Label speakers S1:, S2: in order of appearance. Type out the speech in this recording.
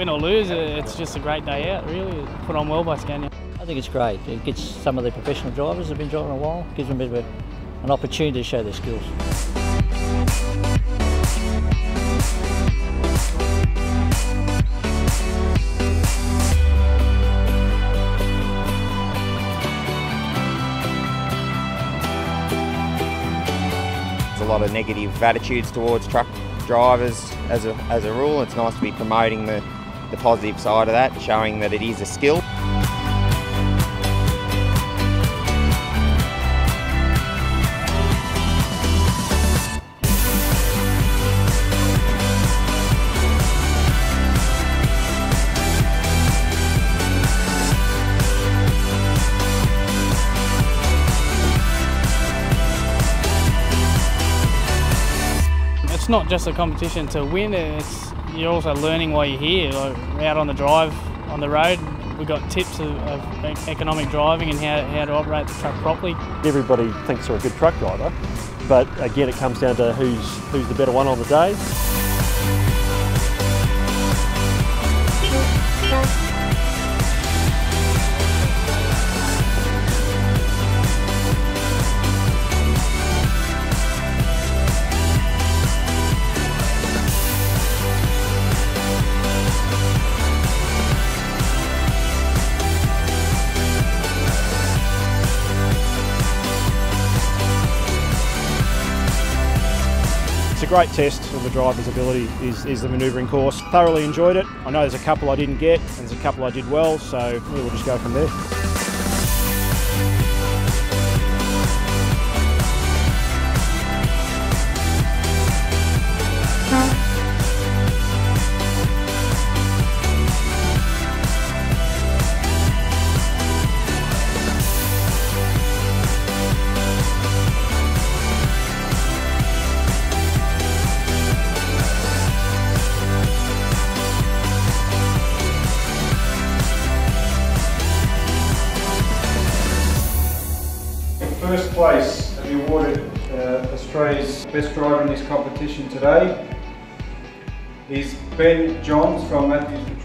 S1: win or lose, uh, it's just a great day out, really. Put on well by Scania.
S2: I think it's great. It gets some of the professional drivers who've been driving a while, gives them a bit of a, an opportunity to show their skills.
S3: There's a lot of negative attitudes towards truck drivers as a, as a rule. It's nice to be promoting the, the positive side of that, showing that it is a skill.
S1: It's not just a competition to win, it's you're also learning while you're here. Like out on the drive, on the road, we've got tips of, of economic driving and how, how to operate the truck properly.
S4: Everybody thinks they're a good truck driver, but again, it comes down to who's who's the better one on the day. Great test of the driver's ability is, is the manoeuvring course. Thoroughly enjoyed it. I know there's a couple I didn't get and there's a couple I did well, so we'll just go from there.
S5: First place to be awarded uh, Australia's best driver in this competition today is Ben Johns from Matthews